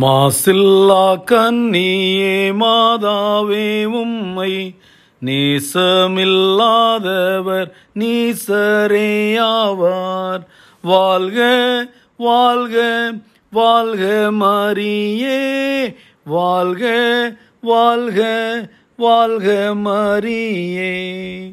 மாசில்லா கன்னியே மாதாவே உம்மை. நேசமில்லாதவர் நீசரேயாவார் வாழ்க வாழ்க வாழ்க மரியே. வாழ்க வாழ்க வாழ்க மரியே.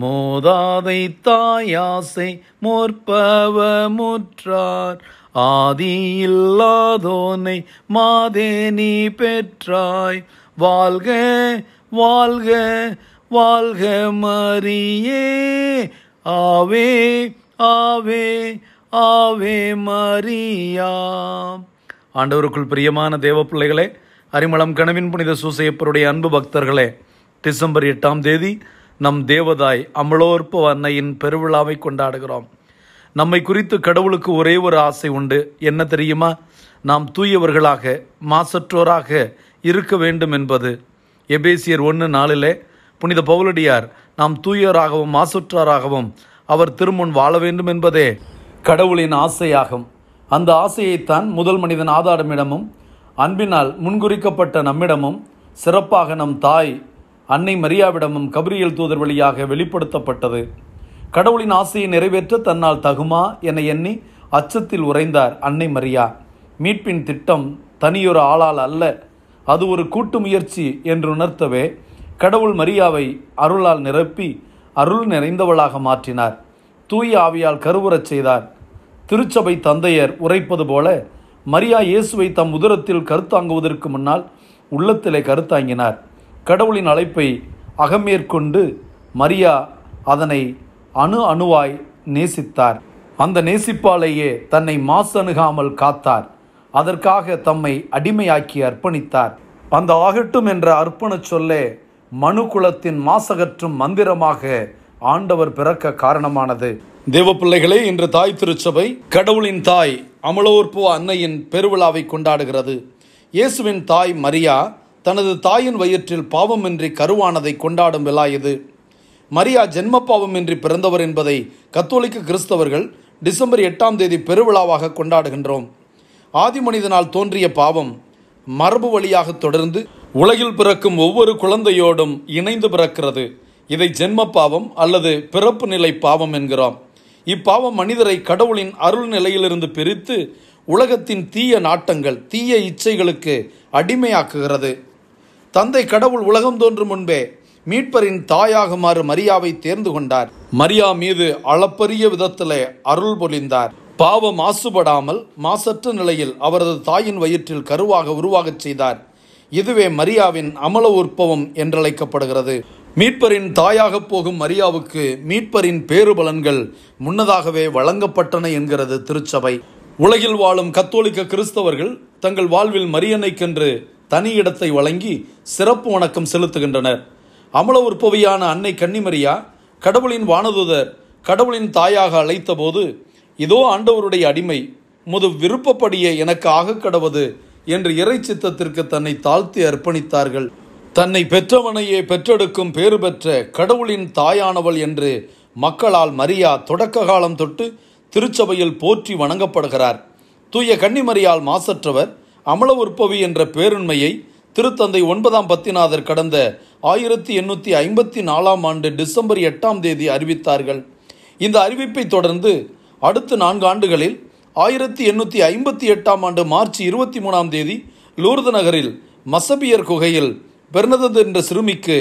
மோதாதை தாயாசை மோற்பவ முற்றார் ஆதியில்லாதோனை மாதே நீ பெற்றாய். வாழ்க வாழ்க வாழ்க மரியே. ஆவே ஆவே ஆவே மரியா. ஆண்டவருக்குள் பிரியமான தேவ பிள்ளைகளே அரிமளம் கனவின் புனித சூசையப்பருடைய அன்பு பக்தர்களே டிசம்பர் எட்டாம் தேதி நம் தேவதாய் அமலோற்ப அன்னையின் பெருவிழாவை கொண்டாடுகிறோம். நம்மை குறித்து கடவுளுக்கு ஒரே ஒரு ஆசை உண்டு. என்ன தெரியுமா? நாம் தூயவர்களாக மாசற்றோராக இருக்க வேண்டும் என்பது. எபேசியர் ஒன்று நாளிலே புனித பவுலடியார் நாம் தூயராகவும் மாசுற்றாராகவும் அவர் திருமுன் வாழ வேண்டும் என்பதே கடவுளின் ஆசையாகும். அந்த ஆசையைத்தான் முதல் மனிதன் ஆதாரமிடமும் அன்பினால் முன்குறிக்கப்பட்ட நம்மிடமும் சிறப்பாக நம் தாய் அன்னை மரியாவிடமும் கபிரியல் தூதர் வழியாக வெளிப்படுத்தப்பட்டது. கடவுளின் ஆசையை நிறைவேற்ற தன்னால் தகுமா என எண்ணி அச்சத்தில் உறைந்தார் அன்னை மரியா. மீட்பின் திட்டம் தனியொரு ஆளால் அல்ல அது ஒரு கூட்டு முயற்சி என்று உணர்த்தவே கடவுள் மரியாவை அருளால் நிரப்பி அருள் நிறைந்தவளாக மாற்றினார். தூய ஆவியால் கருவுறச் செய்தார். திருச்சபை தந்தையர் உரைப்பது போல மரியா இயேசுவை தம் உதரத்தில் கருத்தாங்குவதற்கு முன்னால் உள்ளத்திலே கருத்தாங்கினார். கடவுளின் அழைப்பை அகமேற்கொண்டு மரியா அதனை அணு அணுவாய் நேசித்தார். அந்த நேசிப்பாலேயே தன்னை மாசு அணுகாமல் காத்தார். அதற்காக தம்மை அடிமையாக்கி அர்ப்பணித்தார். அந்த ஆகட்டும் என்ற அர்ப்பணச் சொல்லே மனு குலத்தின் மாசகற்றும் மந்திரமாக ஆண்டவர் பிறக்க காரணமானது. தேவ பிள்ளைகளே இன்று தாய் திருச்சபை கடவுளின் தாய் அமலோற்பு அன்னையின் பெருவிழாவை கொண்டாடுகிறது. இயேசுவின் தாய் மரியா தனது தாயின் வயிற்றில் பாவமின்றி கருவானதை கொண்டாடும் விழா இது. மரியா ஜென்ம பாவமின்றி பிறந்தவர் என்பதை கத்தோலிக்க கிறிஸ்தவர்கள் டிசம்பர் எட்டாம் தேதி பெருவிழாவாக கொண்டாடுகின்றோம். ஆதி மனிதனால் தோன்றிய பாவம் மரபு வழியாக தொடர்ந்து உலகில் பிறக்கும் ஒவ்வொரு குழந்தையோடும் இணைந்து பிறக்கிறது. இதை ஜென்ம பாவம் அல்லது பிறப்பு நிலை பாவம் என்கிறோம். இப்பாவம் மனிதரை கடவுளின் அருள் நிலையிலிருந்து பிரித்து உலகத்தின் தீய நாட்டங்கள் தீய இச்சைகளுக்கு அடிமையாக்குகிறது. தந்தை கடவுள் உலகம் தோன்றும் முன்பே மீட்பரின் தாயாகுமாறு மரியாவை தேர்ந்து கொண்டார். மரியா மீது அளப்பரிய விதத்திலே அருள் பொழிந்தார் பாவ மாசுபடாமல் மாசற்ற நிலையில் அவரது தாயின் வயிற்றில் கருவாக உருவாகச் செய்தார். இதுவே மரியாவின் அமல உற்பவம் என்றழைக்கப்படுகிறது. மீட்பரின் தாயாக போகும் மரியாவுக்கு மீட்பரின் பேறுபலன்கள் முன்னதாகவே வழங்கப்பட்டன என்கிறது திருச்சபை. உலகில் வாழும் கத்தோலிக்க கிறிஸ்தவர்கள் தங்கள் வாழ்வில் மரியனைக்கென்று தனி இடத்தை வழங்கி சிறப்பு வணக்கம் செலுத்துகின்றனர். அமல உற்பவியான அன்னை கன்னிமரியா கடவுளின் வானதுதர் கடவுளின் தாயாக அழைத்தபோது இதோ ஆண்டவருடைய அடிமை முது விருப்பப்படியே எனக்கு ஆக கடவது என்று இறை சித்தத்திற்கு தன்னை தாழ்த்தி அர்ப்பணித்தார்கள். தன்னை பெற்றவனையே பெற்றெடுக்கும் பேறு பெற்ற கடவுளின் தாயானவள் என்று மக்களால் மரியா தொடக்க காலம் தொட்டு திருச்சபையில் போற்றி வணங்கப்படுகிறார். தூய கன்னிமரியால் மாசற்றவர் அமல உற்பவி என்ற பேருண்மையை திருத்தந்தை ஒன்பதாம் பத்திநாதர் கடந்த ஆயிரத்தி எண்ணூற்றி ஐம்பத்தி நாலாம் ஆண்டு டிசம்பர் எட்டாம் தேதி அறிவித்தார்கள். இந்த அறிவிப்பை தொடர்ந்து அடுத்த நான்கு ஆண்டுகளில் ஆயிரத்தி எண்ணூற்றி ஐம்பத்தி எட்டாம் ஆண்டு மார்ச் இருபத்தி மூணாம் தேதி லூர்து நகரில் மசபியர் குகையில் பெர்னதது என்ற சிறுமிக்கு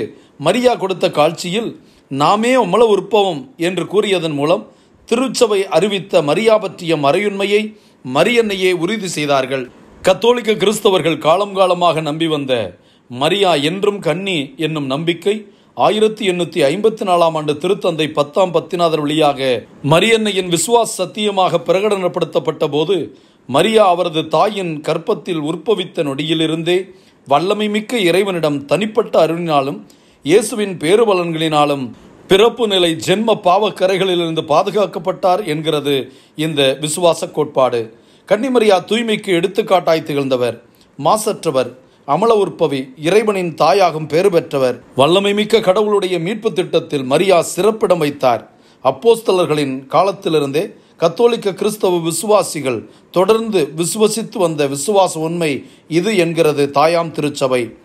மரியா கொடுத்த காட்சியில் நாமே அமல உற்பவம் என்று கூறியதன் மூலம் திருச்சபை அறிவித்த மரியா பற்றிய மறையுண்மையை மரியன்னையே உறுதி செய்தார்கள். கத்தோலிக்க கிறிஸ்தவர்கள் காலம் காலமாக நம்பி வந்த மரியா என்றும் கன்னி என்னும் நம்பிக்கை ஆயிரத்தி எண்ணூற்றி ஐம்பத்தி நாலாம் ஆண்டு திருத்தந்தை பத்தாம் பத்திநாதர் வழியாக மரியன்னையின் விசுவாஸ் சத்தியமாக பிரகடனப்படுத்தப்பட்ட போது மரியா அவரது தாயின் கற்பத்தில் உற்பவித்த நொடியிலிருந்தே வல்லமை மிக்க இறைவனிடம் தனிப்பட்ட அருளினாலும் இயேசுவின் பேருவலன்களினாலும் பிறப்பு நிலை ஜென்ம பாவக்கரைகளிலிருந்து பாதுகாக்கப்பட்டார் என்கிறது இந்த விசுவாச கோட்பாடு. கன்னிமரியா தூய்மைக்கு எடுத்துக்காட்டாய் திகழ்ந்தவர். மாசற்றவர். அமல உற்பவி. இறைவனின் தாயாகும் பேறு பெற்றவர். வல்லமை மிக்க கடவுளுடைய மீட்பு திட்டத்தில் மரியா சிறப்பிடம் வைத்தார். அப்போஸ்தலர்களின் காலத்திலிருந்தே கத்தோலிக்க கிறிஸ்தவ விசுவாசிகள் தொடர்ந்து விசுவசித்து வந்த விசுவாச உண்மை இது என்கிறது தாயாம் திருச்சபை.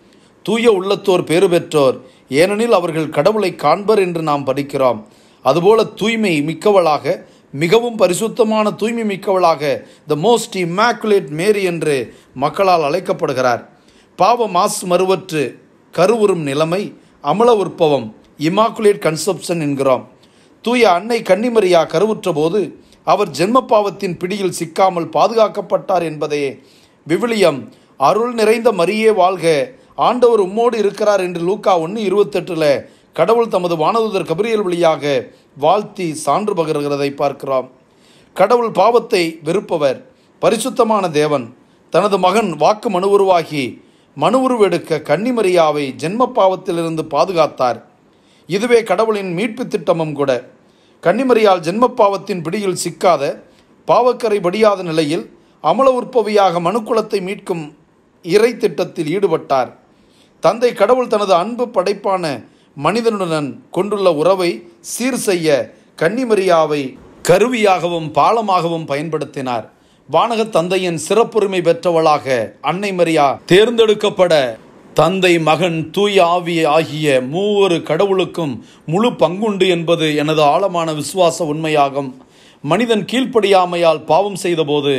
தூய உள்ளத்தோர் பேறு பெற்றோர். ஏனெனில் அவர்கள் கடவுளை காண்பர் என்று நாம் படிக்கிறோம். அதுபோல தூய்மை மிக்கவளாக மிகவும் பரிசுத்தமான தூய்மை மிக்கவளாக த மோஸ்ட் இம்மாக்குலேட் மேரி என்று மக்களால் அழைக்கப்படுகிறார். பாவ மாசு மறுவற்று கருவுறும் நிலைமை அமல உற்பவம் இமாக்குலேட் கன்செப்ஷன் என்கிறோம். தூய அன்னை கன்னிமரியா கருவுற்ற போது அவர் ஜென்ம பாவத்தின் பிடியில் சிக்காமல் பாதுகாக்கப்பட்டார் என்பதே விவிலியம். அருள் நிறைந்த மரியே வாழ்க ஆண்டவர் உம்மோடு இருக்கிறார் என்று லூக்கா ஒன்று இருபத்தெட்டில் கடவுள் தமது வானதூதர் கபிரியல் வழியாக வாழ்த்தி சான்று பகர்கிறதை பார்க்கிறோம். கடவுள் பாவத்தை வெறுப்பவர் பரிசுத்தமான தேவன். தனது மகன் வாக்கு மனு உருவாகி மனு உருவெடுக்க கன்னிமரியாவை ஜென்ம பாவத்திலிருந்து பாதுகாத்தார். இதுவே கடவுளின் மீட்பு திட்டமும் கூட. கன்னிமரியால் ஜென்ம பாவத்தின் பிடியில் சிக்காத பாவக்கரை படியாத நிலையில் அமல உற்பவியாக மனுக்குலத்தை மீட்கும் இறை திட்டத்தில் ஈடுபட்டார். தந்தை கடவுள் தனது அன்பு படைப்பான மனிதனுடன் கொண்டுள்ள உறவை சீர் செய்ய கன்னிமரியாவை கருவியாகவும் பாலமாகவும் பயன்படுத்தினார். வானக தந்தையின் சிறப்புரிமை பெற்றவளாக அன்னை மரியா தேர்ந்தெடுக்கப்பட தந்தை மகன் தூய ஆவி ஆகிய மூவரு கடவுளுக்கும் முழு பங்குண்டு என்பது எனது ஆழமான விசுவாச உண்மையாகும். மனிதன் கீழ்ப்படியாமையால் பாவம் செய்தபோது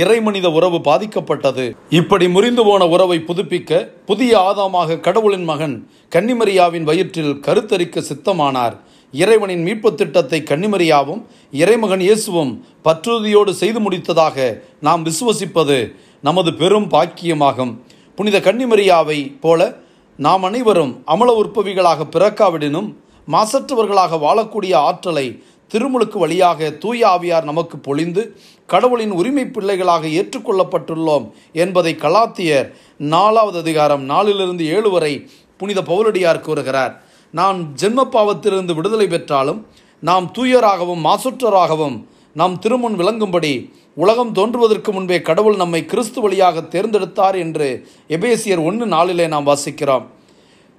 இறைமனித உறவு பாதிக்கப்பட்டது. இப்படி முறிந்து போன உறவை புதுப்பிக்க புதிய ஆதாமாக கடவுளின் மகன் கன்னிமரியாவின் வயிற்றில் கருத்தரிக்க சித்தமானார். இறைவனின் மீட்பு திட்டத்தை கன்னிமரியாவும் இறைமகன் இயேசுவும் பற்றுறுதியோடு செய்து முடித்ததாக நாம் விசுவசிப்பது நமது பெரும் பாக்கியமாகும். புனித கன்னிமரியாவை போல நாம் அனைவரும் அமல உற்பவிகளாக பிறக்காவிடனும் மாசற்றவர்களாக வாழக்கூடிய ஆற்றலை திருமுழுக்கு வழியாக தூய ஆவியார் நமக்கு பொழிந்து கடவுளின் உரிமை பிள்ளைகளாக ஏற்றுக்கொள்ளப்பட்டுள்ளோம் என்பதை கலாத்தியர் நாலாவது அதிகாரம் நாலிலிருந்து ஏழு வரை புனித பவுலடியார் கூறுகிறார். நான் ஜென்ம பாவத்திலிருந்து விடுதலை பெற்றாலும் நாம் தூயராகவும் மாசுற்றராகவும் நாம் திருமுன் விளங்கும்படி உலகம் தோன்றுவதற்கு முன்பே கடவுள் நம்மை கிறிஸ்து வழியாக தேர்ந்தெடுத்தார் என்று எபேசியர் ஒன்று நாளிலே நாம் வாசிக்கிறோம்.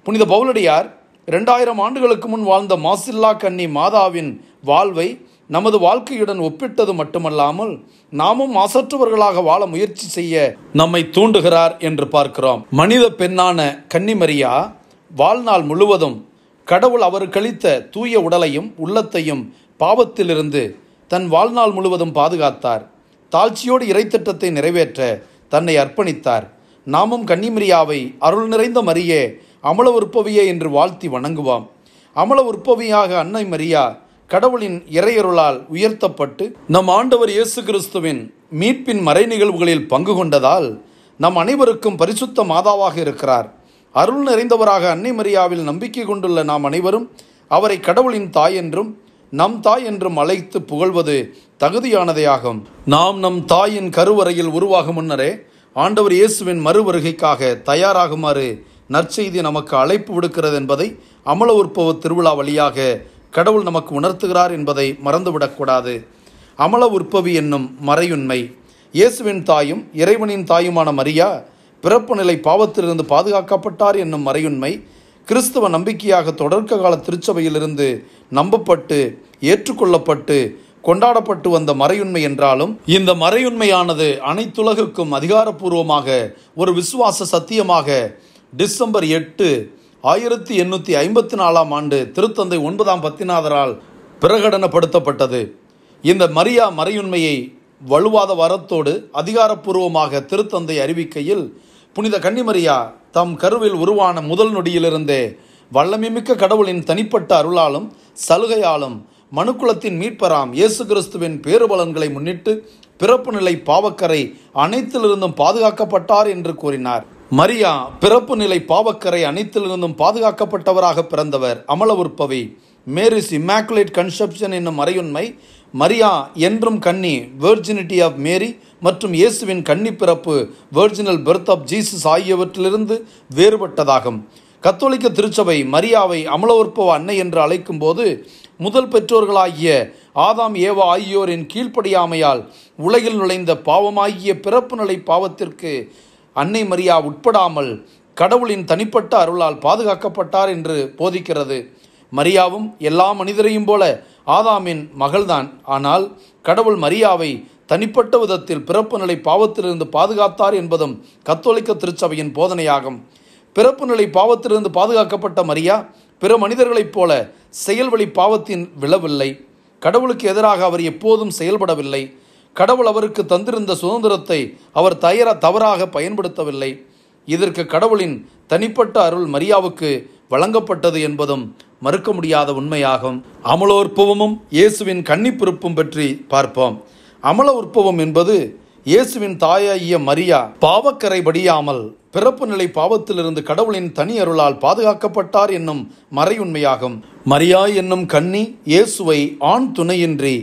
புனித பவுலடியார் இரண்டாயிரம் ஆண்டுகளுக்கு முன் வாழ்ந்த மாசில்லா கன்னி மாதாவின் வாழ்வை நமது வாழ்க்கையுடன் ஒப்பிட்டது மட்டுமல்லாமல் நாமும் அசற்றுவர்களாக வாழ முயற்சி செய்ய நம்மை தூண்டுகிறார் என்று பார்க்கிறோம். மனித பெண்ணான கன்னிமரியா வாழ்நாள் முழுவதும் கடவுள் அவருக்களித்த தூய உடலையும் உள்ளத்தையும் பாவத்திலிருந்து தன் வாழ்நாள் முழுவதும் பாதுகாத்தார். தாழ்ச்சியோடு இறைத்திட்டத்தை நிறைவேற்ற தன்னை அர்ப்பணித்தார். நாமும் கன்னிமரியாவை அருள் நிறைந்த மரியே அமல உற்பவியே என்று வாழ்த்தி வணங்குவோம். அமல உற்பவியாக அன்னை மரியா கடவுளின் இறையருளால் உயர்த்தப்பட்டு நம் ஆண்டவர் இயேசு கிறிஸ்துவின் மீட்பின் மறை நிகழ்வுகளில் பங்கு கொண்டதால் நம் அனைவருக்கும் பரிசுத்த மாதாவாக இருக்கிறார். அருள் நிறைந்தவராக அன்னை மரியாவில் நம்பிக்கை கொண்டுள்ள நாம் அனைவரும் அவரை கடவுளின் தாய் என்றும் நம் தாய் என்றும் அழைத்து புகழ்வது தகுதியானதையாகும். நாம் நம் தாயின் கருவறையில் உருவாகும் முன்னரே ஆண்டவர் இயேசுவின் மறு வருகைக்காக தயாராகுமாறு நற்செய்தி நமக்கு அழைப்பு விடுக்கிறது என்பதை அமல உற்பவ திருவிழா வழியாக கடவுள் நமக்கு உணர்த்துகிறார் என்பதை மறந்துவிடக்கூடாது. அமல உற்பவி என்னும் மறையுண்மை. இயேசுவின் தாயும் இறைவனின் தாயுமான மரியா பிறப்பு நிலை பாவத்திலிருந்து பாதுகாக்கப்பட்டார் என்னும் மறையுண்மை கிறிஸ்தவ நம்பிக்கையாக தொடர்க்க கால திருச்சபையிலிருந்து நம்பப்பட்டு ஏற்றுக்கொள்ளப்பட்டு கொண்டாடப்பட்டு வந்த மறையுண்மை என்றாலும் இந்த மறையுண்மையானது அனைத்துலகுக்கும் அதிகாரப்பூர்வமாக ஒரு விசுவாச சத்தியமாக டிசம்பர் எட்டு ஆயிரத்தி எண்ணூற்றி ஐம்பத்தி நாலாம் ஆண்டு திருத்தந்தை ஒன்பதாம் பத்திநாதரால் பிரகடனப்படுத்தப்பட்டது. இந்த மரியா மறையுண்மையை வலுவாத வரத்தோடு அதிகாரப்பூர்வமாக திருத்தந்தை அறிவிக்கையில் புனித கன்னிமரியா தம் கருவில் உருவான முதல் நொடியிலிருந்தே வல்லமைமிக்க கடவுளின் தனிப்பட்ட அருளாலும் சலுகையாலும் மனுக்குலத்தின் மீட்பராம் இயேசு கிறிஸ்துவின் பேருபலன்களை முன்னிட்டு பிறப்பு நிலை பாவக்கரை அனைத்திலிருந்தும் பாதுகாக்கப்பட்டார் என்று கூறினார். மரியா பிறப்பு நிலை பாவக்கரை அனைத்திலிருந்தும் பாதுகாக்கப்பட்டவராக பிறந்தவர் அமல உற்பவி மேரிஸ் இம்மாக்குலேட் கன்செப்ஷன் என்னும் மறையுண்மை மரியா என்றும் கன்னி வெர்ஜினிட்டி ஆஃப் மேரி மற்றும் இயேசுவின் கன்னி பிறப்பு வெர்ஜினல் பெர்த் ஆஃப் ஜீசஸ் ஆகியவற்றிலிருந்து வேறுபட்டதாகும். கத்தோலிக்க திருச்சபை மரியாவை அமலவற்பவ அன்னை என்று அழைக்கும் போது முதல் பெற்றோர்களாகிய ஆதாம் ஏவா ஆகியோரின் கீழ்ப்படியாமையால் உலகில் நுழைந்த பாவமாகிய பிறப்பு நிலை பாவத்திற்கு அன்னை மரியா உட்படாமல் கடவுளின் தனிப்பட்ட அருளால் பாதுகாக்கப்பட்டார் என்று போதிக்கிறது. மரியாவும் எல்லா மனிதரையும் போல ஆதாமின் மகள்தான். ஆனால் கடவுள் மரியாவை தனிப்பட்ட விதத்தில் பிறப்பு நிலை பாவத்திலிருந்து பாதுகாத்தார் என்பதும் கத்தோலிக்க திருச்சபையின் போதனையாகும். பிறப்பு நிலை பாவத்திலிருந்து பாதுகாக்கப்பட்ட மரியா பிற மனிதர்களைப் போல செயல்வழி பாவத்தின் விழவில்லை. கடவுளுக்கு எதிராக அவர் எப்போதும் செயல்படவில்லை. கடவுள் அவருக்கு தந்திருந்த சுதந்திரத்தை அவர் தயர தவறாக பயன்படுத்தவில்லை. இதற்கு கடவுளின் தனிப்பட்ட அருள் மரியாவுக்கு வழங்கப்பட்டது என்பதும் மறுக்க முடியாத உண்மையாகும். அமல உற்பவமும் இயேசுவின் கன்னிப்பிறப்பும் பற்றி பார்ப்போம். அமல உற்பவம் என்பது இயேசுவின் தாயாகிய மரியா பாவக்கரை படியாமல் பிறப்பு நிலை பாவத்திலிருந்து கடவுளின் தனி அருளால் பாதுகாக்கப்பட்டார் என்னும் மறையுண்மையாகும். மரியா என்னும் கன்னி இயேசுவை ஆண் துணையின்றி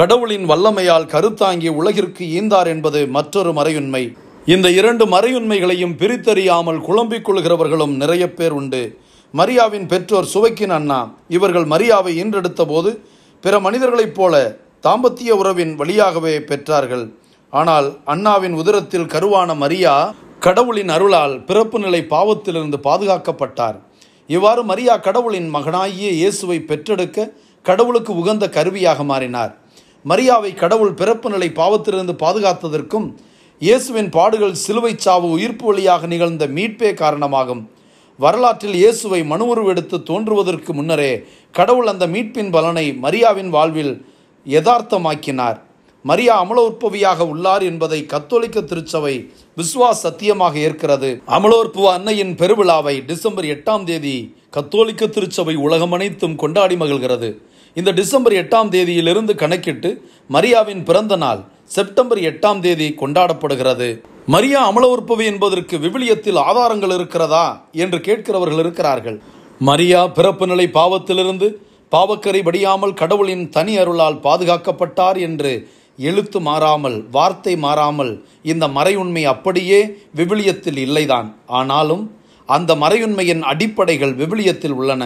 கடவுளின் வல்லமையால் கருத்தாங்கி உலகிற்கு ஈந்தார் என்பது மற்றொரு மறையுண்மை. இந்த இரண்டு மறையுண்மைகளையும் பிரித்தறியாமல் குழம்பிக் கொள்கிறவர்களும் நிறைய பேர் உண்டு. மரியாவின் பெற்றோர் சுவைக்கின் அண்ணா. இவர்கள் மரியாவை ஈன்றெடுத்த போது பிற மனிதர்களைப் போல தாம்பத்திய உறவின் வழியாகவே பெற்றார்கள். ஆனால் அண்ணாவின் உதரத்தில் கருவான மரியா கடவுளின் அருளால் பிறப்பு நிலை பாவத்திலிருந்து பாதுகாக்கப்பட்டார். இவ்வாறு மரியா கடவுளின் மகனாகிய இயேசுவை பெற்றெடுக்க கடவுளுக்கு உகந்த கருவியாக மாறினார். மரியாவை கடவுள் பிறப்பு நிலை பாவத்திலிருந்து பாதுகாத்ததற்கும் இயேசுவின் பாடுகள் சிலுவை சாவு உயிர்ப்பு வழியாக நிகழ்ந்த மீட்பே காரணமாகும். வரலாற்றில் இயேசுவை மனு உருவெடுத்து தோன்றுவதற்கு முன்னரே கடவுள் அந்த மீட்பின் பலனை மரியாவின் வாழ்வில் யதார்த்தமாக்கினார். மரியா அமல உற்பவியாக உள்ளார் என்பதை கத்தோலிக்க திருச்சபை விஸ்வா சத்தியமாக ஏற்கிறது. அமலோற்புவ அன்னையின் பெருவிழாவை டிசம்பர் எட்டாம் தேதி கத்தோலிக்க திருச்சபை உலகம் அனைத்தும் கொண்டாடி மகிழ்கிறது. இந்த டிசம்பர் எட்டாம் தேதியிலிருந்து கணக்கிட்டு மரியாவின் பிறந்த நாள் செப்டம்பர் எட்டாம் தேதி கொண்டாடப்படுகிறது. மரியா அமல உற்பவி என்பதற்கு விவிலியத்தில் ஆதாரங்கள் இருக்கிறதா என்று கேட்கிறவர்கள் இருக்கிறார்கள். மரியா பிறப்பு நிலை பாவத்திலிருந்து பாவக்கரை படியாமல் கடவுளின் தனி அருளால் பாதுகாக்கப்பட்டார் என்று எழுத்து மாறாமல் வார்த்தை மாறாமல் இந்த மறையுண்மை அப்படியே விவிலியத்தில் இல்லைதான். ஆனாலும் அந்த மறையுண்மையின் அடிப்படைகள் விவிலியத்தில் உள்ளன.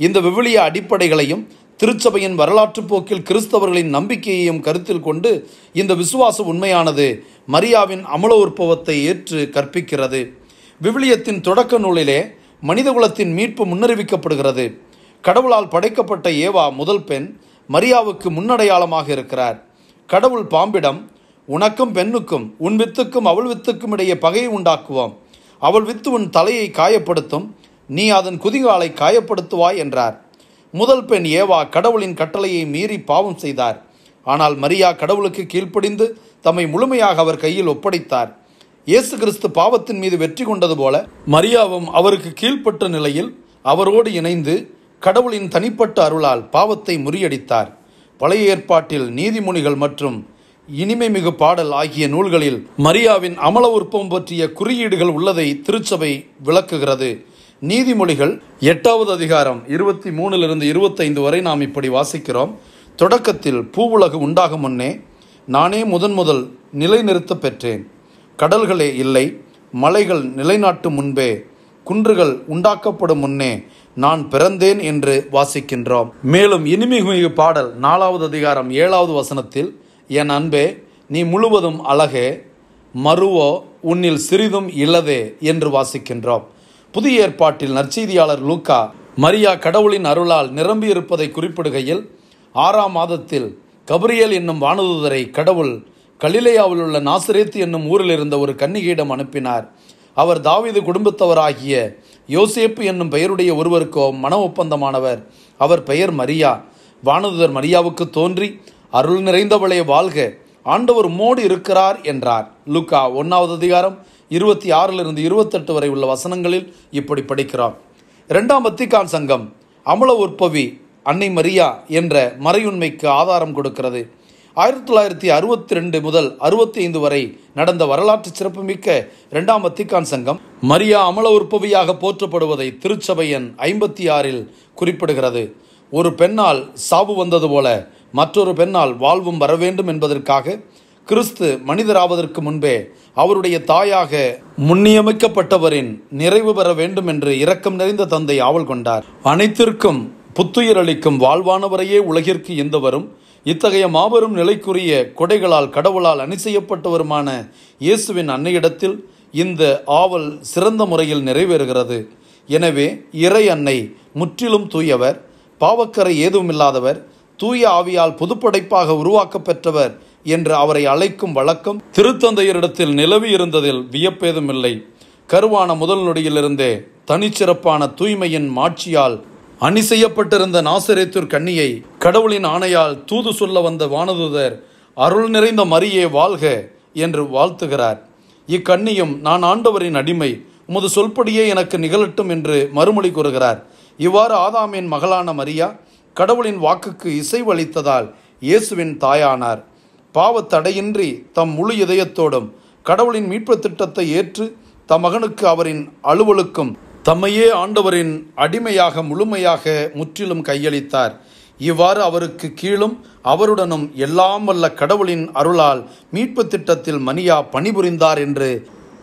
இந்த விவிலிய அடிப்படைகளையும் திருச்சபையின் வரலாற்று போக்கில் கிறிஸ்தவர்களின் நம்பிக்கையையும் கருத்தில் கொண்டு இந்த விசுவாச உண்மையானது மரியாவின் அமல உற்பவத்தை ஏற்று கற்பிக்கிறது. விவிலியத்தின் தொடக்க நூலிலே மனிதகுலத்தின் மீட்பு முன்னறிவிக்கப்படுகிறது. கடவுளால் படைக்கப்பட்ட ஏவா முதல் பெண் மரியாவுக்கு முன்னடையாளமாக இருக்கிறார். கடவுள் பாம்பிடம் உனக்கும் பெண்ணுக்கும் உன் வித்துக்கும் அவள் வித்துக்கும் இடையே பகையை உண்டாக்குவோம். அவள் வித்து உன் தலையை காயப்படுத்தும். நீ அதன் குதிகாலை காயப்படுத்துவாய் என்றார். முதல் பெண் ஏவா கடவுளின் கட்டளையை மீறி பாவம் செய்தார். ஆனால் மரியா கடவுளுக்கு கீழ்ப்படிந்து தம்மை முழுமையாக அவர் கையில் ஒப்படைத்தார். இயேசு கிறிஸ்து பாவத்தின் மீது வெற்றி கொண்டது போல மரியாவும் அவருக்கு கீழ்ப்பட்ட நிலையில் அவரோடு இணைந்து கடவுளின் தனிப்பட்ட அருளால் பாவத்தை முறியடித்தார். பழைய ஏற்பாட்டில் நீதிமொழிகள் மற்றும் இனிமை மிகு பாடல் ஆகிய நூல்களில் மரியாவின் அமல உற்பம் பற்றிய குறியீடுகள் உள்ளதை திருச்சபை விளக்குகிறது. நீதிமொழிகள் எட்டாவது அதிகாரம் இருபத்தி மூணிலிருந்து இருபத்தைந்து வரை நாம் இப்படி வாசிக்கிறோம். தொடக்கத்தில் பூவுலகு உண்டாகும் முன்னே நானே முதன் முதல் நிலைநிறுத்த பெற்றேன். கடல்களே இல்லை மலைகள் நிலைநாட்டும் முன்பே குன்றுகள் உண்டாக்கப்படும் முன்னே நான் பிறந்தேன் என்று வாசிக்கின்றோம். மேலும் இனிமிகு பாடல் நாலாவது அதிகாரம் ஏழாவது வசனத்தில் என் அன்பே நீ முழுவதும் அழகே மறுவோ உன்னில் சிறிதும் இல்லதே என்று வாசிக்கின்றோம். புதிய ஏற்பாட்டில் நற்செய்தியாளர் லூக்கா மரியா கடவுளின் அருளால் நிரம்பியிருப்பதை குறிப்பிடுகையில் ஆறாம் மாதத்தில் கபிரியல் என்னும் வானதுதரை கடவுள் கலிலேயாவில் உள்ள நாசிரேத்து என்னும் ஊரில் இருந்த ஒரு கன்னிகையிடம் அனுப்பினார். அவர் தாவீது குடும்பத்தவராகிய யோசேப்பு என்னும் பெயருடைய ஒருவருக்கோ மன ஒப்பந்தமானவர். அவர் பெயர் மரியா. வானதுதர் மரியாவுக்கு தோன்றி அருள் நிறைந்தவளே வாழ்க ஆண்டவர் மோடி இருக்கிறார் என்றார். லுக்கா ஒன்றாவது அதிகாரம் இருபத்தி ஆறிலிருந்து இருபத்தெட்டு வரை உள்ள வசனங்களில் இப்படி படிக்கிறோம் இரண்டாம் வத்திக்கான் சங்கம் அமல உற்பவி அன்னை மரியா என்ற மறையுண்மைக்கு ஆதாரம் கொடுக்கிறது. ஆயிரத்தி தொள்ளாயிரத்தி அறுபத்தி ரெண்டு முதல் அறுபத்தி ஐந்து வரை நடந்த வரலாற்று சிறப்புமிக்க இரண்டாம் வத்திக்கான் சங்கம் மரியா அமல உற்பவியாக போற்றப்படுவதை திருச்சபையன் ஐம்பத்தி ஆறில் குறிப்பிடுகிறது. ஒரு பெண்ணால் சாவு வந்தது போல மற்றொரு பெண்ணால் வாழ்வும் வர வேண்டும் என்பதற்காக கிறிஸ்து மனிதராவதற்கு முன்பே அவருடைய தாயாக முன்னியமைக்கப்பட்டவரின் நிறைவு பெற வேண்டும் என்று இரக்கம் நிறைந்த தந்தை ஆவல் கொண்டார். அனைத்திற்கும் புத்துயிர் அளிக்கும் வாழ்வானவரையே உலகிற்கு எந்தவரும் இத்தகைய மாபெரும் நிலைக்குரிய கொடைகளால் கடவுளால் அணி செய்யப்பட்டவருமான இயேசுவின் அன்னையிடத்தில் இந்த ஆவல் சிறந்த முறையில் நிறைவேறுகிறது. எனவே இறை அன்னை முற்றிலும் தூயவர் பாவக்கரை ஏதுமில்லாதவர் தூய ஆவியால் புதுப்படைப்பாக உருவாக்கப் பெற்றவர் என்று அவரை அழைக்கும் வழக்கம் திருத்தந்தையரிடத்தில் நிலவி இருந்ததில் வியப்பேதுமில்லை கருவான முதல் நொடியிலிருந்தே தனிச்சிறப்பான தூய்மையின் மாட்சியால் அணி செய்யப்பட்டிருந்த நாசரேத்தூர் கண்ணியை கடவுளின் ஆணையால் தூது சொல்ல வந்த வானதுதர் அருள் நிறைந்த மரியே வாழ்க என்று வாழ்த்துகிறார். இக்கன்னியும் நான் ஆண்டவரின் அடிமை உமது சொல்படியே எனக்கு நிகழட்டும் என்று மறுமொழி கூறுகிறார். இவ்வாறு ஆதாமின் மகளான மரியா கடவுளின் வாக்குக்கு இசைவளித்ததால் இயேசுவின் தாயானார். பாவத்தடையின்றி தம் முழு இதயத்தோடும் கடவுளின் மீட்பு திட்டத்தை ஏற்று தம் மகனுக்கு அவரின் அலுவலுக்கும் தம்மையே ஆண்டவரின் அடிமையாக முழுமையாக முற்றிலும் கையளித்தார். இவ்வாறு அவருக்கு கீழும் அவருடனும் எல்லாம் வல்ல கடவுளின் அருளால் மீட்பு திட்டத்தில் மணியா பணிபுரிந்தார் என்று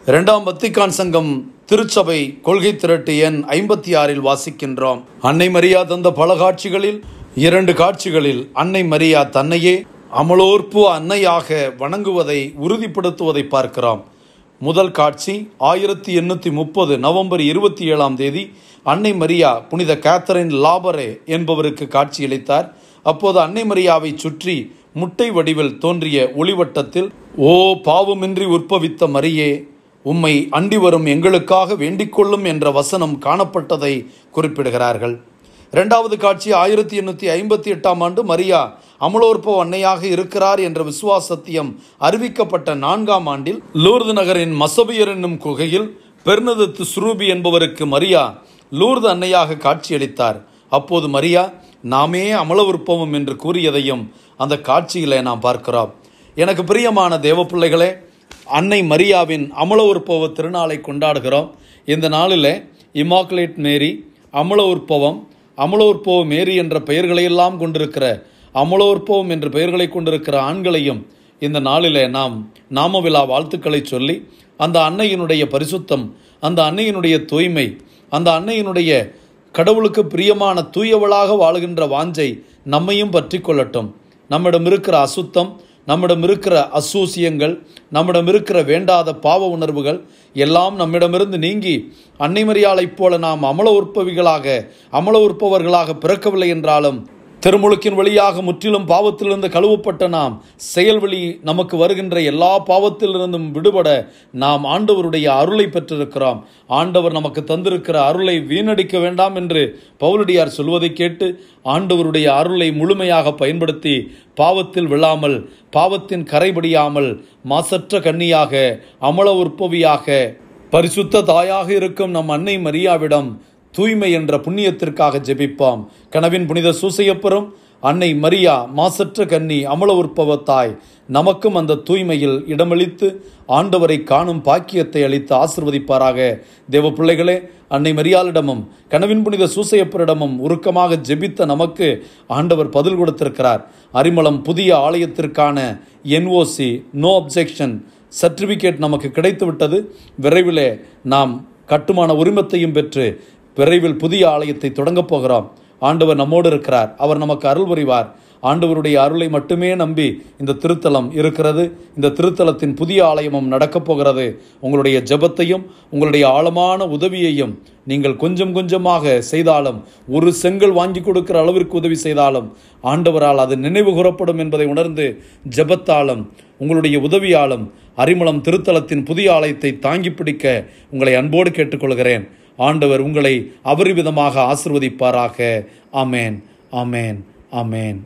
இரண்டாம் வத்திகான் சங்கம் திருச்சபை கொள்கை திரட்டு எண் ஐம்பத்தி ஆறில் வாசிக்கின்றோம். அன்னை மரியா தந்த பல காட்சிகளில் இரண்டு காட்சிகளில் அன்னை மரியா தன்னையே அமலோர்ப்பு அன்னையாக வணங்குவதை உறுதிப்படுத்துவதை பார்க்கிறோம். முதல் காட்சி ஆயிரத்தி எண்ணூற்றி முப்பது நவம்பர் இருபத்தி ஏழாம் தேதி அன்னை மரியா புனித கேத்தரின் லாபரே என்பவருக்கு காட்சியளித்தார் அப்போது அன்னை மரியாவை சுற்றி முட்டை வடிவில் தோன்றிய ஒளிவட்டத்தில் ஓ பாவமின்றி உற்பவித்த மரியே உம்மை அண்டி வரும் எங்களுக்காக வேண்டிக் கொள்ளும் என்ற வசனம் காணப்பட்டதை குறிப்பிடுகிறார்கள். இரண்டாவது காட்சி ஆயிரத்தி எண்ணூற்றி ஐம்பத்தி எட்டாம் ஆண்டு மரியா அமலோற்போ அன்னையாக இருக்கிறார் என்ற விசுவாசத்தியம் அறிவிக்கப்பட்ட நான்காம் ஆண்டில் லூர்து நகரின் மசபியர் என்னும் குகையில் பெர்னதத்து சுரூபி என்பவருக்கு மரியா லூர்து அன்னையாக காட்சியளித்தார். அப்போது மரியா நாமே அமல உற்பவம் என்று கூறியதையும் அந்த காட்சியிலே நாம் பார்க்கிறோம். எனக்கு பிரியமான தேவ பிள்ளைகளே அன்னை மரியாவின் அமல உற்பவ திருநாளை கொண்டாடுகிறோம். இந்த நாளில் இமாக்குலேட் மேரி அமல உற்பவம் அமலோற்போ மேரி என்ற பெயர்களையெல்லாம் கொண்டிருக்கிற அமலோற்போம் என்ற பெயர்களை கொண்டிருக்கிற ஆண்களையும் இந்த நாளிலே நாம் நாம விழா வாழ்த்துக்களை சொல்லி அந்த அன்னையினுடைய பரிசுத்தம் அந்த அன்னையினுடைய தூய்மை அந்த அன்னையினுடைய கடவுளுக்கு பிரியமான தூயவளாக வாழுகின்ற வாஞ்சை நம்மையும் பற்றி கொள்ளட்டும். நம்மிடம் இருக்கிற அசுத்தம் நம்மிடம் இருக்கிற அசூசியங்கள் நம்மிடம் இருக்கிற வேண்டாத பாவ உணர்வுகள் எல்லாம் நம்மிடமிருந்து நீங்கி அன்னைமரியாளைப் போல நாம் அமல உற்பவிகளாக அமல உற்பவர்களாக பிறக்கவில்லை என்றாலும் திருமுழுக்கின் வழியாக முற்றிலும் பாவத்திலிருந்து கழுவப்பட்ட நாம் செயல்வழி நமக்கு வருகின்ற எல்லா பாவத்திலிருந்தும் விடுபட நாம் ஆண்டவருடைய அருளை பெற்றிருக்கிறோம். ஆண்டவர் நமக்கு தந்திருக்கிற அருளை வீணடிக்க வேண்டாம் என்று பவுலடியார் சொல்வதை கேட்டு ஆண்டவருடைய அருளை முழுமையாக பயன்படுத்தி பாவத்தில் விழாமல் பாவத்தின் கரைபடியாமல் மாசற்ற கன்னியாக அமல உற்பவியாக பரிசுத்த தாயாக இருக்கும் நம் அன்னை மரியாவிடம் தூய்மை என்ற புண்ணியத்திற்காக ஜெபிப்பாம். கனவின் புனித சூசையப்பரும் அன்னை மரியா மாசற்ற கன்னி அமல உற்பவத்தாய் நமக்கும் அந்த தூய்மையில் இடமளித்து ஆண்டவரை காணும் பாக்கியத்தை அளித்து ஆசிர்வதிப்பாராக. தேவ பிள்ளைகளே அன்னை மரியாளிடமும் கனவின் புனித சூசையப்பரிடமும் உருக்கமாக ஜெபித்த நமக்கு ஆண்டவர் பதில் கொடுத்திருக்கிறார். அரிமளம் புதிய ஆலயத்திற்கான என்ஓசி நோ அப்ஜெக்ஷன் சர்டிபிகேட் நமக்கு கிடைத்து விட்டது விரைவிலே நாம் கட்டுமான உரிமத்தையும் பெற்று விரைவில் புதிய ஆலயத்தை தொடங்கப் போகிறோம். ஆண்டவர் நம்மோடு இருக்கிறார். அவர் நமக்கு அருள் புரிவார். ஆண்டவருடைய அருளை மட்டுமே நம்பி இந்த திருத்தலம் இருக்கிறது. இந்த திருத்தலத்தின் புதிய ஆலயமும் நடக்கப் போகிறது. உங்களுடைய ஜெபத்தையும் உங்களுடைய ஆழமான உதவியையும் நீங்கள் கொஞ்சம் கொஞ்சமாக செய்தாலும் ஒரு செங்கல் வாங்கி கொடுக்கிற அளவிற்கு உதவி செய்தாலும் ஆண்டவரால் அது நினைவு கூறப்படும் என்பதை உணர்ந்து ஜெபத்தாலும் உங்களுடைய உதவியாலும் அரிமளம் திருத்தலத்தின் புதிய ஆலயத்தை தாங்கி பிடிக்க உங்களை அன்போடு கேட்டுக்கொள்கிறேன். ஆண்டவர் உங்களை அபரிவிதமாக ஆசிர்வதிப்பாராக. அமேன் அமேன் அமேன்